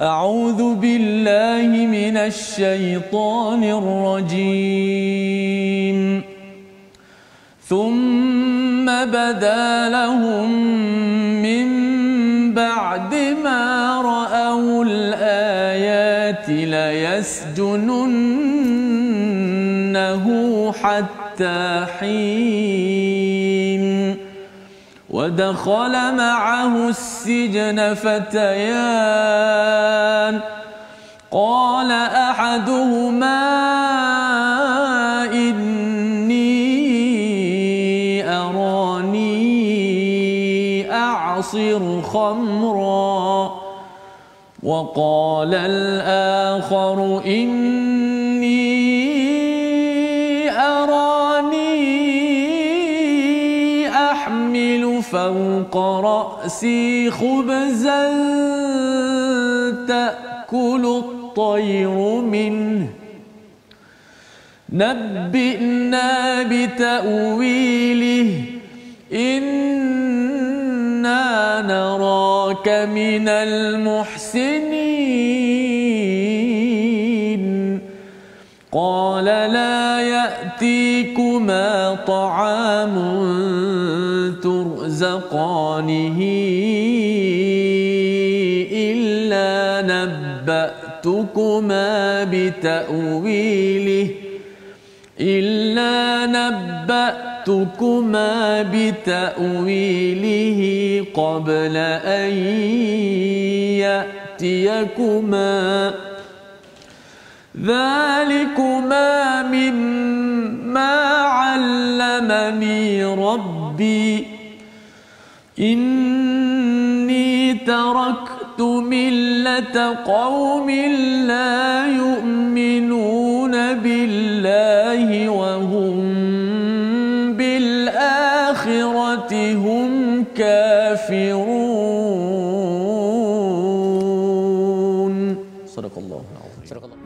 أعوذ بالله من الشيطان الرجيم. ثم بدا لهم من بعد ما رأوا الآيات ليسجننه حتى حين ودخل معه السجن فتيان. قال أحدهما إني أراني أعصر خمرا. وقال الآخر إني فوق رأسي خبزا تأكل الطير منه. نبئنا بتأويله إنا نراك من المحسنين. قال لا يأتيكما طعام ترزقانه الا نباتكما بتاويله إلا نبأتكما بتأويله قبل أن يأتيكما ذلكما مما علمني ربي إني تركت ملة قوم لا يؤمنون بالله وهم بالآخرة هم كافرون. صدق الله العظيم. صدق الله.